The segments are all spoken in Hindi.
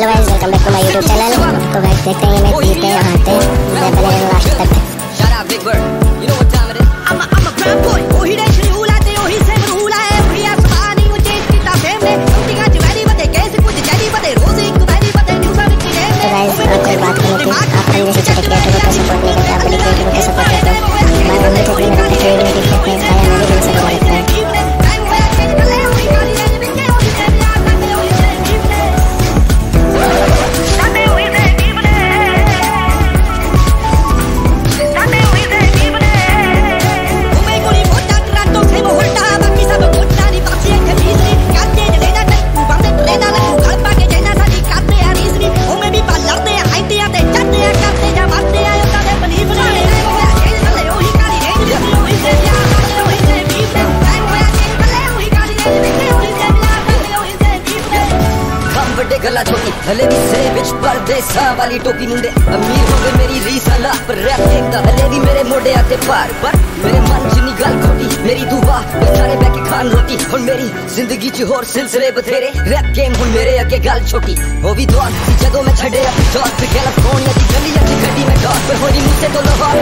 Hello guys, welcome back to my YouTube channel. Go back to the game and see if they Big Bird. हले भी से बिच पर देसा वाली टोपी मुंडे। अमीर हो गए मेरी रीसा ला पर रैप देखता हले भी मेरे मोड़े आते पार, पर मेरे मन च गल खोटी। मेरी दुआ, बेचारे बैके खान रोटी। और मेरी ज़िंदगी ची होर सिलसिले बथेरे। रैप गेम हुन मेरे अगे गल छोटी। वो भी दौर सी जदों मैं छड़े अपनी जौत पे। गलत कौन या दी गली या दी गड्डी में डॉट पर होनी मुझसे तो लवा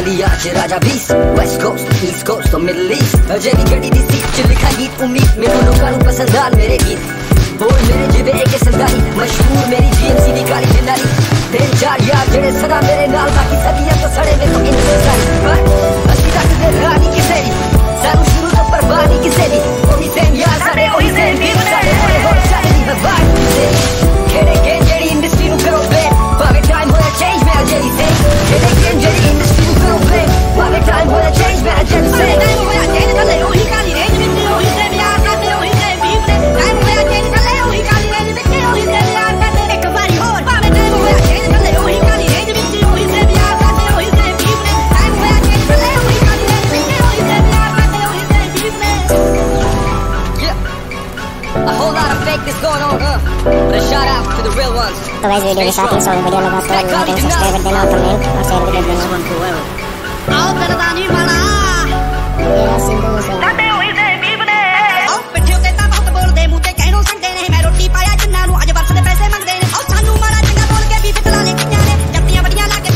डाली आज राजा बीस वेस्ट कोस्ट ईस्ट कोस्ट और मिडल ईस्ट जेबी घड़ी दी सीख लिखा गीत, उम्मीद। में दोनों करूँ पसंद मेरे गीत। like this तो गाइस वीडियो के साथ ही सॉन्ग वीडियो लगा तो लाइक एंड सब्सक्राइब कर देना और कमेंट और शेयर भी कर देना आओ दरदानी बना मेरा सिंधु से ताते मैं रोटी पाया जिन्ना नु आज पैसे मंग देने और सानू बोल के बीफ कला ले किन्या ने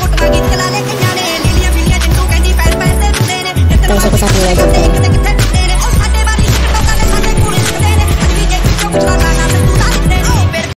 फ़ोटो गीत कला ले ने लीलियाँ बिलियाँ जिंदू पैसे देने तो इसी साथ ये